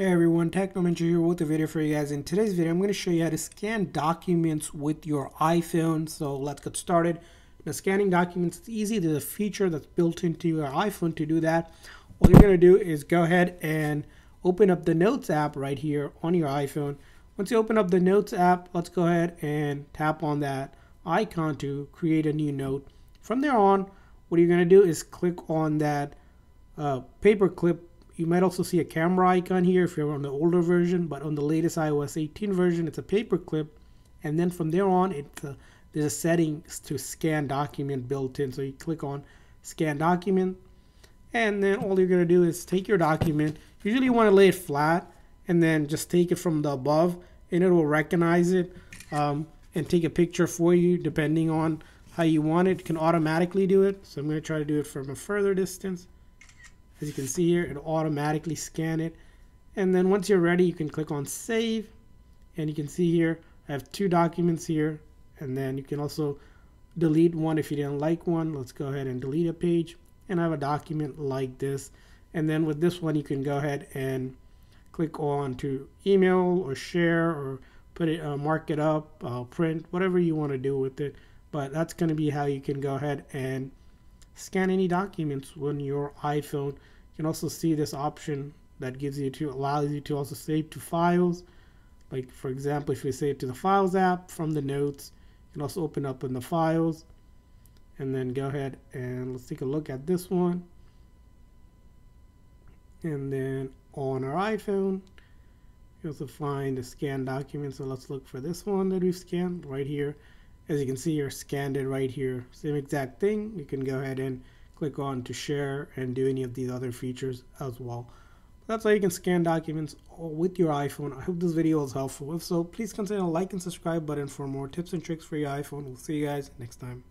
Hey everyone, Technomentary here with a video for you guys. In today's video, I'm going to show you how to scan documents with your iPhone. So let's get started. The scanning documents, it's easy. There's a feature that's built into your iPhone to do that. All you're going to do is go ahead and open up the Notes app right here on your iPhone. Once you open up the Notes app, let's go ahead and tap on that icon to create a new note. From there on, what you're going to do is click on that uh, paperclip you might also see a camera icon here if you're on the older version, but on the latest iOS 18 version, it's a paperclip. And then from there on, it's a, there's a setting to scan document built in. So you click on scan document, and then all you're to do is take your document. Usually you want to lay it flat, and then just take it from the above, and it will recognize it um, and take a picture for you depending on how you want it. It can automatically do it. So I'm to try to do it from a further distance. As you can see here, it'll automatically scan it. And then once you're ready, you can click on save. And you can see here, I have two documents here. And then you can also delete one if you didn't like one. Let's go ahead and delete a page. And I have a document like this. And then with this one, you can go ahead and click on to email or share or put it, uh, mark it up, uh, print, whatever you want to do with it. But that's going to be how you can go ahead and scan any documents on your iPhone. You can also see this option that gives you to allows you to also save to files. Like for example, if we save to the Files app from the notes, you can also open up in the files and then go ahead and let's take a look at this one. And then on our iPhone, you also find the scan document. So let's look for this one that we've scanned right here as you can see you're scanned it right here same exact thing you can go ahead and click on to share and do any of these other features as well that's how you can scan documents with your iPhone. I hope this video was helpful. If so, please consider a like and subscribe button for more tips and tricks for your iPhone. We'll see you guys next time.